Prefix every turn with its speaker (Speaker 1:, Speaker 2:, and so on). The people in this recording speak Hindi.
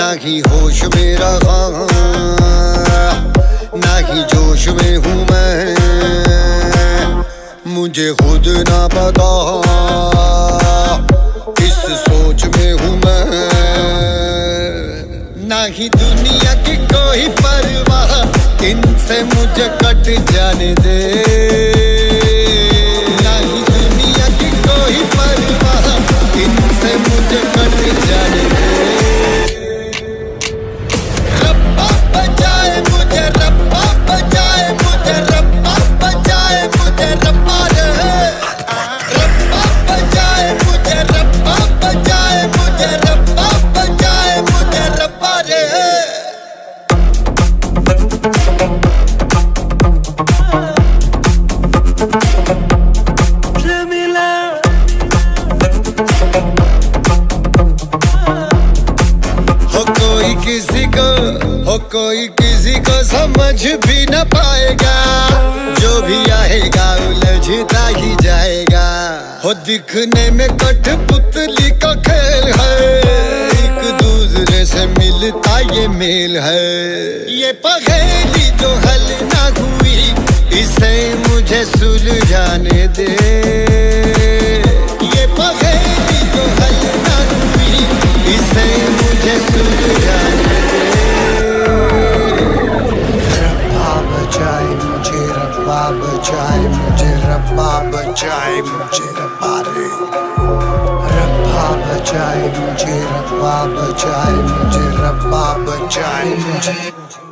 Speaker 1: ही होश मेरा ना ही जोश में हूँ मैं। मुझे खुद ना पता किस सोच में हूँ मैं। ना ही दुनिया की कोई परवाह इनसे मुझे कट जाने दे। किसी को हो, कोई किसी को समझ भी न पाएगा। जो भी आएगा, उलझता ही जाएगा। हो, दिखने में कठपुतली का खेल है। एक दूसरे से मिलता ये मेल है। ये पहेली जो हल ना हुई, इसे मुझे सुलझाने दे। ये पहेली जो हल
Speaker 2: बचाए मुझे रब्बा रे। रब्बा बचाए मुझे रब्बा बचाए मुझे रब्बा बचाए मुझे।